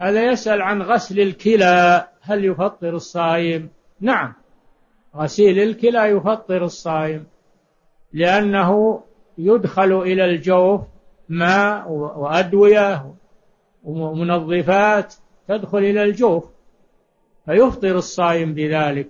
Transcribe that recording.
هذا يسأل عن غسل الكلى هل يفطر الصائم؟ نعم. غسيل الكلى يفطر الصائم لأنه يدخل إلى الجوف ماء وأدوية ومنظفات تدخل إلى الجوف فيفطر الصائم بذلك.